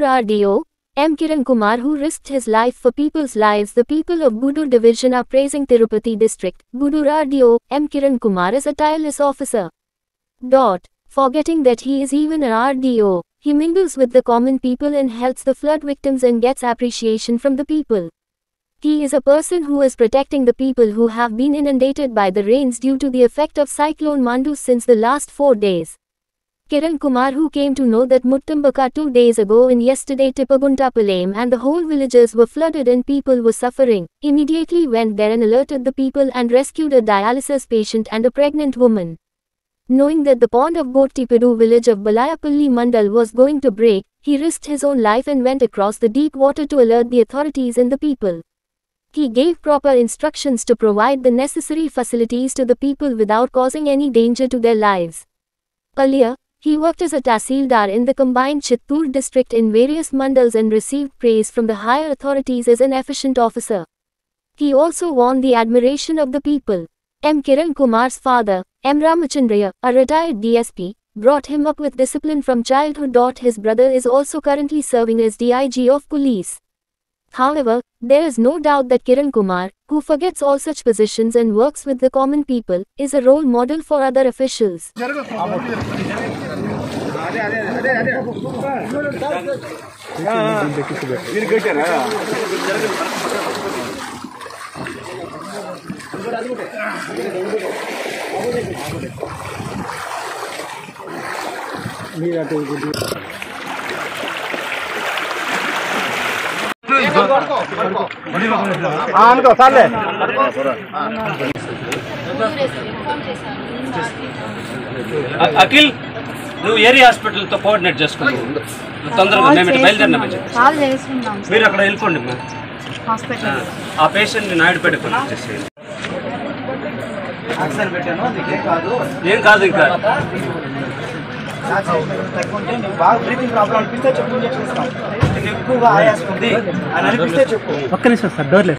RDO, M. Kiran Kumar who risked his life for people's lives. The people of Gudur division are praising Tirupati district. Gudur RDO, M. Kiran Kumar is a tireless officer. Dot. Forgetting that he is even an RDO, he mingles with the common people and helps the flood victims and gets appreciation from the people. He is a person who is protecting the people who have been inundated by the rains due to the effect of cyclone Mandu since the last four days. Kiran Kumar who came to know that Muttambaka two days ago and yesterday Tippaguntapalayam and the whole villages were flooded and people were suffering, immediately went there and alerted the people and rescued a dialysis patient and a pregnant woman. Knowing that the pond of Gottipedu village of Balayapalli Mandal was going to break, he risked his own life and went across the deep water to alert the authorities and the people. He gave proper instructions to provide the necessary facilities to the people without causing any danger to their lives. Earlier, he worked as a tahsildar in the combined Chittoor district in various mandals and received praise from the higher authorities as an efficient officer. He also won the admiration of the people. M. Kiran Kumar's father, M. Ramachandraya, a retired DSP, brought him up with discipline from childhood. His brother is also currently serving as DIG of police. However, there is no doubt that Kiran Kumar, who forgets all such positions and works with the common people, is a role model for other officials. అనుకో సార్లే అ- అఖిల్ నువ్వు area హాస్పిటల్తో coordinate చేసుకుంటావు. తొందరగా మేము ఇటు బయలుదేరినా కొంచెం. Call చేస్తున్నాం. మీరు అక్కడ వెళ్ళిపోండి. హాస్పిటల్. ఆ పేషెంట్ని నాయుడుపేట కాదు. ఏం కాదు ఇంకా. ఆక్సిజన్ తగ్గుంటే నీకు బాగా బ్రీతింగ్ ప్రాబ్లం అనిపిస్తే చెప్పు ఇంజక్షన్ ఇస్తాం. నీకు ఎక్కువగా ఆయాసం ఉంది అని అనిపిస్తే చెప్పు. ఒక్క నిమిషం సార్ డోర్లే